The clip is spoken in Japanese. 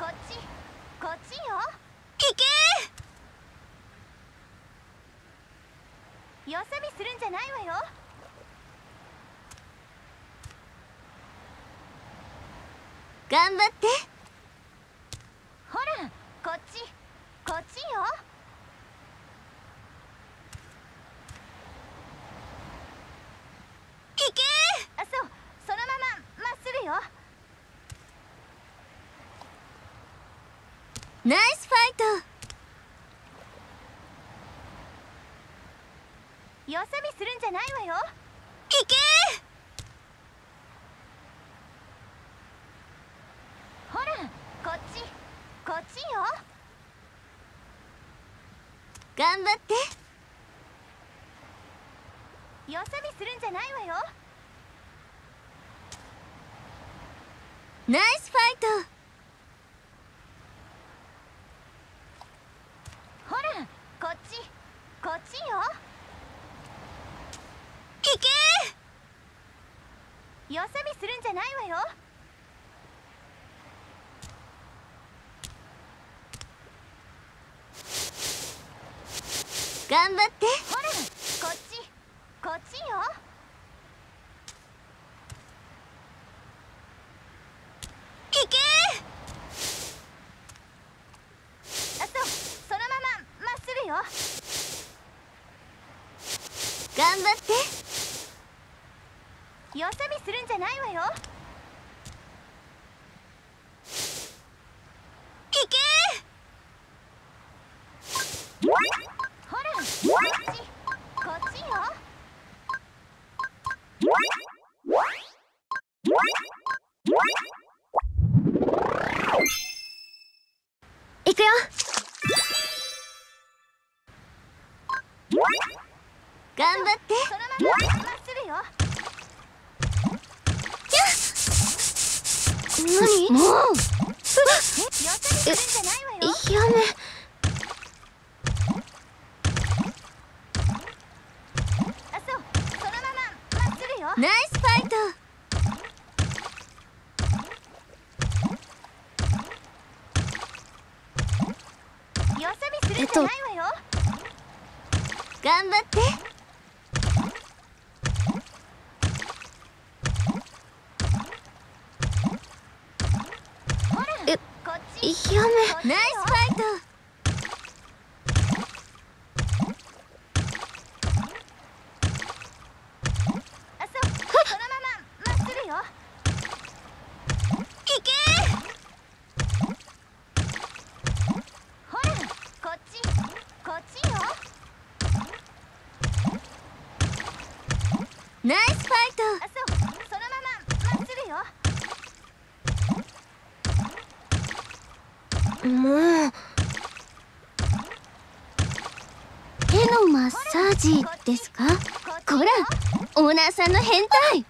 こっち。こっちよ。行けよそ見するんじゃないわよ。頑張って。ほらこっち。こっちよ行けあそうそのまままっすぐよナイスファイトよそ見するんじゃないわよ。行け。ほらこっち。こっちよ。頑張って。よそ見するんじゃないわよ。ナイスファイトほらこっちこっちよ行けよそ見するんじゃないわよ。頑張って。ほらこっち。こっちよ。行けあそうそのまままっすぐよ。頑張ってよそ見するんじゃないわよ。行け！ほらこっちこっちよ。行くよ。頑張って。そのまままっすぐよ。何もうよそ見するんじゃない。わよやめナイスファイトよそ見するんじゃないわよ頑張ってほらえこっちやこっちよ。めナイスファイトナイスファイあそう。そのまままっすぐよもう。手のマッサージですか？こらオーナーさんの変態。